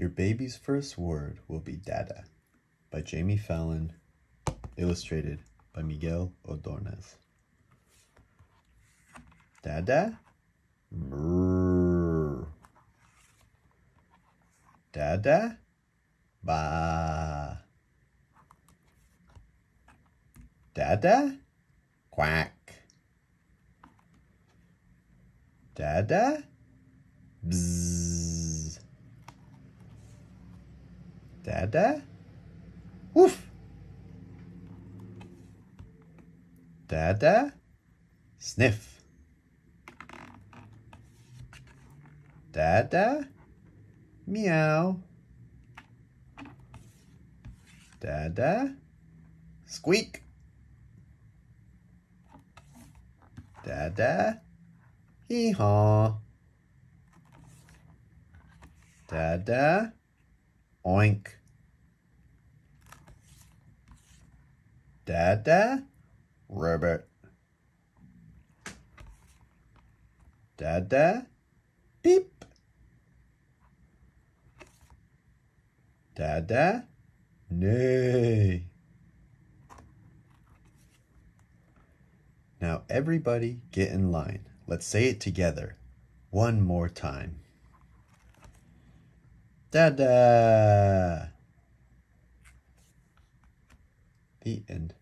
Your baby's first word will be dada by Jimmy Fallon, illustrated by Miguel Ordonez. Dada? Brrr. Dada? Ba. Dada? Quack. Dada? Bzzz. Dada? Woof. Dada? Sniff. Dada? Meow. Dada? Squeak. Dada? Hee haw. Dada? Oink. Dada? Ribbit. Dada? Beep. Dada? Nay. Now everybody get in line. Let's say it together. One more time. Dada. The end.